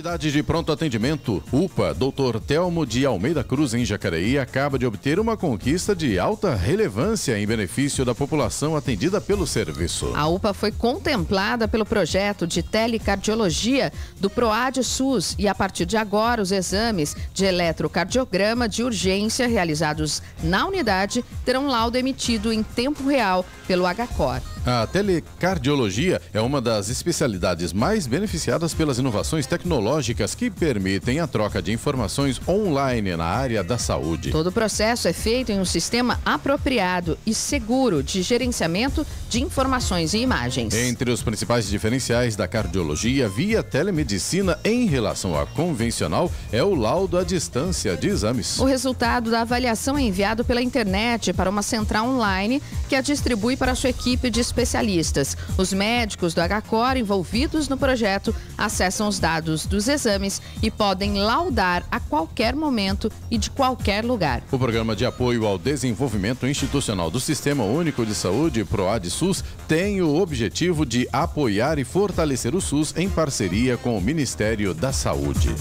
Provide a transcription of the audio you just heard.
Unidade de Pronto Atendimento, UPA, Dr. Telmo de Almeida Cruz, em Jacareí, acaba de obter uma conquista de alta relevância em benefício da população atendida pelo serviço. A UPA foi contemplada pelo projeto de telecardiologia do PROAD SUS e, a partir de agora, os exames de eletrocardiograma de urgência realizados na unidade terão laudo emitido em tempo real pelo HCOR. A telecardiologia é uma das especialidades mais beneficiadas pelas inovações tecnológicas que permitem a troca de informações online na área da saúde. Todo o processo é feito em um sistema apropriado e seguro de gerenciamento de informações e imagens. Entre os principais diferenciais da cardiologia via telemedicina em relação à convencional é o laudo à distância de exames. O resultado da avaliação é enviado pela internet para uma central online que a distribui para sua equipe de especialistas. Os médicos do HCOR envolvidos no projeto acessam os dados dos exames e podem laudar a qualquer momento e de qualquer lugar. O programa de apoio ao desenvolvimento institucional do Sistema Único de Saúde, PROAD-SUS, tem o objetivo de apoiar e fortalecer o SUS em parceria com o Ministério da Saúde.